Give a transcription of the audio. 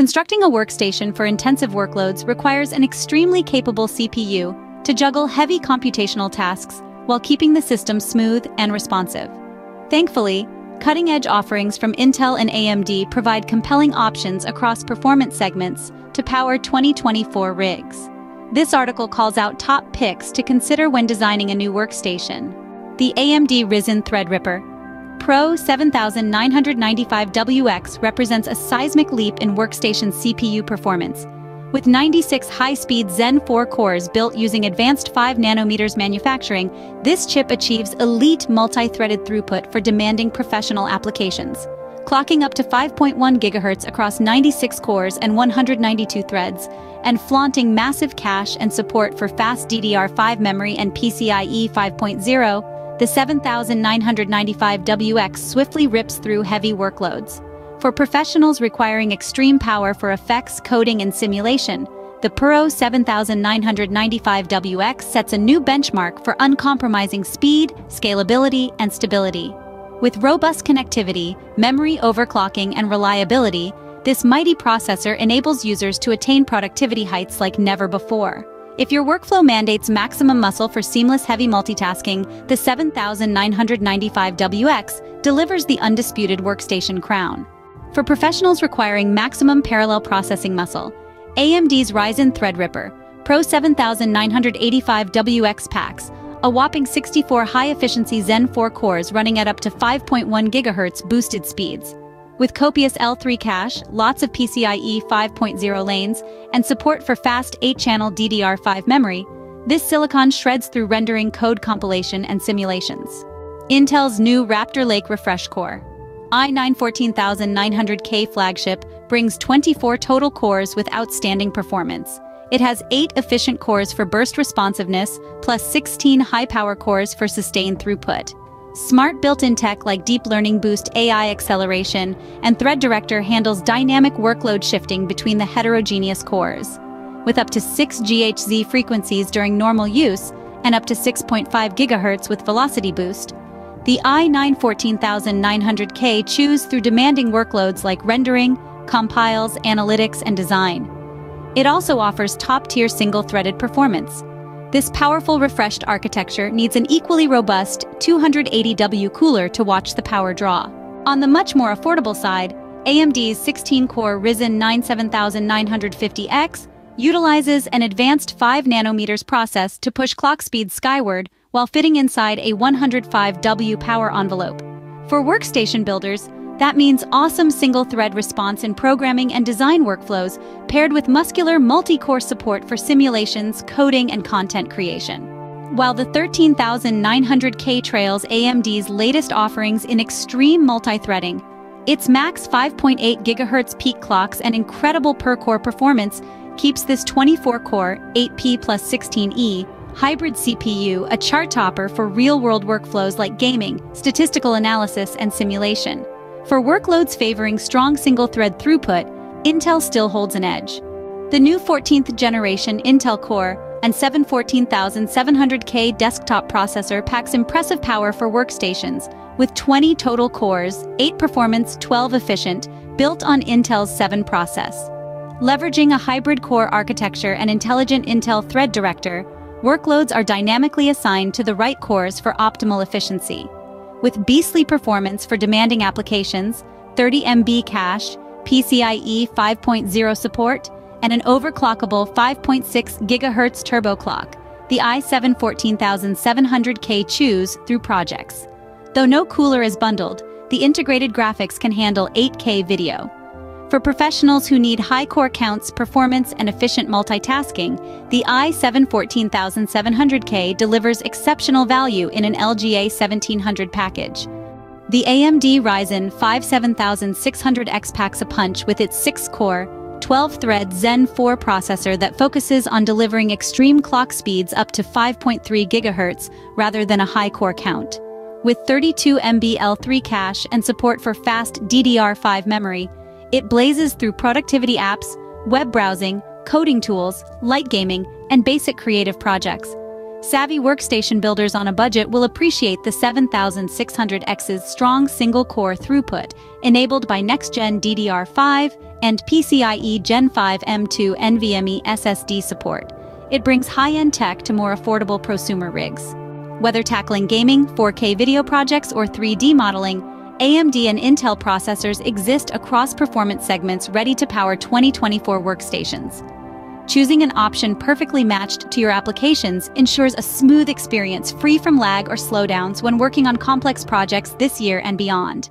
Constructing a workstation for intensive workloads requires an extremely capable CPU to juggle heavy computational tasks while keeping the system smooth and responsive. Thankfully, cutting-edge offerings from Intel and AMD provide compelling options across performance segments to power 2024 rigs. This article calls out top picks to consider when designing a new workstation. The AMD Ryzen Threadripper Pro 7995WX represents a seismic leap in workstation CPU performance. With 96 high-speed Zen 4 cores built using advanced 5 nanometers manufacturing, this chip achieves elite multi-threaded throughput for demanding professional applications. Clocking up to 5.1 GHz across 96 cores and 192 threads, and flaunting massive cache and support for fast DDR5 memory and PCIe 5.0, the 7995WX swiftly rips through heavy workloads. For professionals requiring extreme power for effects, coding, and simulation, the Pro 7995WX sets a new benchmark for uncompromising speed, scalability, and stability. With robust connectivity, memory overclocking, and reliability, this mighty processor enables users to attain productivity heights like never before. If your workflow mandates maximum muscle for seamless heavy multitasking, the 7995WX delivers the undisputed workstation crown. For professionals requiring maximum parallel processing muscle, AMD's Ryzen Threadripper Pro 7985WX packs a whopping 64 high-efficiency Zen 4 cores running at up to 5.1 GHz boosted speeds. With copious L3 cache, lots of PCIe 5.0 lanes, and support for fast 8-channel DDR5 memory, this silicon shreds through rendering code compilation and simulations. Intel's new Raptor Lake Refresh Core i9-14900K flagship brings 24 total cores with outstanding performance. It has 8 efficient cores for burst responsiveness, plus 16 high-power cores for sustained throughput. Smart built-in tech like Deep Learning Boost AI acceleration and Thread Director handles dynamic workload shifting between the heterogeneous cores. With up to 6 GHz frequencies during normal use and up to 6.5 GHz with velocity boost, the i9-14900K chews through demanding workloads like rendering, compiles, analytics, and design. It also offers top-tier single-threaded performance, this powerful refreshed architecture needs an equally robust 280W cooler to watch the power draw. On the much more affordable side, AMD's 16-core Ryzen 9 7950X utilizes an advanced 5 nanometers process to push clock speed skyward while fitting inside a 105W power envelope. For workstation builders, that means awesome single-thread response in programming and design workflows, paired with muscular multi-core support for simulations, coding, and content creation. While the 13900K trails AMD's latest offerings in extreme multi-threading, its max 5.8 GHz peak clocks and incredible per-core performance keeps this 24-core 8P plus 16E hybrid CPU a chart topper for real-world workflows like gaming, statistical analysis, and simulation. For workloads favoring strong single-thread throughput, Intel still holds an edge. The new 14th generation Intel Core i7-14700K desktop processor packs impressive power for workstations, with 20 total cores, 8 performance, 12 efficient, built on Intel's 7 process. Leveraging a hybrid core architecture and intelligent Intel Thread Director, workloads are dynamically assigned to the right cores for optimal efficiency. With beastly performance for demanding applications, 30 MB cache, PCIe 5.0 support, and an overclockable 5.6 GHz turbo clock, the i7 14700K chews through projects. Though no cooler is bundled, the integrated graphics can handle 8K video. For professionals who need high core counts, performance, and efficient multitasking, the i7-14700K delivers exceptional value in an LGA 1700 package. The AMD Ryzen 5 7600X packs a punch with its 6-core, 12-thread Zen 4 processor that focuses on delivering extreme clock speeds up to 5.3 GHz rather than a high core count. With 32 MB L3 cache and support for fast DDR5 memory, it blazes through productivity apps, web browsing, coding tools, light gaming, and basic creative projects. Savvy workstation builders on a budget will appreciate the 7600X's strong single-core throughput, enabled by next-gen DDR5 and PCIe Gen 5 M2 NVMe SSD support. It brings high-end tech to more affordable prosumer rigs. Whether tackling gaming, 4K video projects, or 3D modeling, AMD and Intel processors exist across performance segments ready to power 2024 workstations. Choosing an option perfectly matched to your applications ensures a smooth experience free from lag or slowdowns when working on complex projects this year and beyond.